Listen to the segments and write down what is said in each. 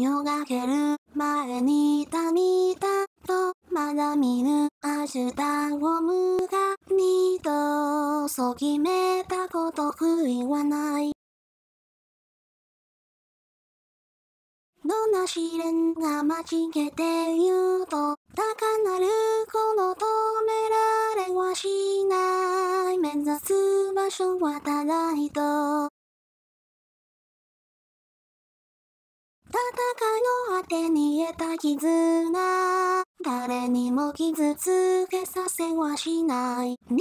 夜がける前にた見たとまだ見ぬ明日を無が二度そう決めたこと悔いはない。どんな試練が待ち受けて言うと高なるこの止められはしない。目指す場所はただ一つ戦いの果てに得た絆。誰にも傷つけさせはしない。握り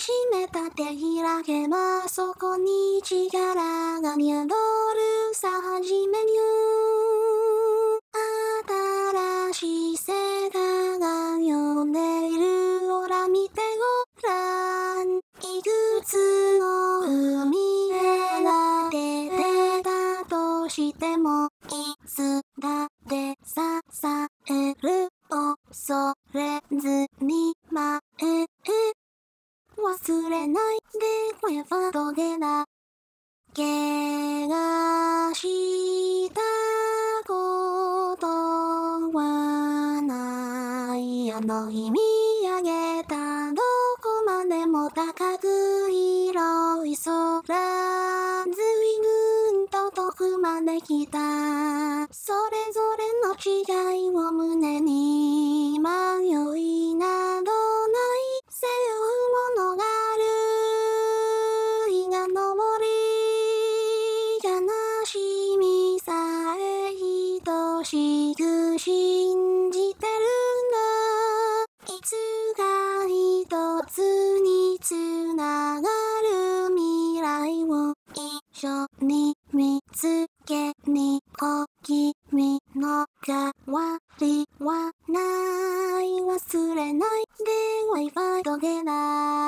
しめた手開けばそこに力が宿るさ始めに。新しい世界が呼んでいるほら見てごらん。いくつの海へが出てたとしてもいつだって支える恐れずに前へ忘れないで声はトゲだ怪我したことはない。あの日見上げたどこまでも高く広い。空できた。それぞれの違いを胸に迷いなどない。背負うものがある。日が昇り悲しみさえ等しく信じわりはない忘れないで Wi-Fi トゲだ